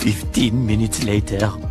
Fifteen minutes later.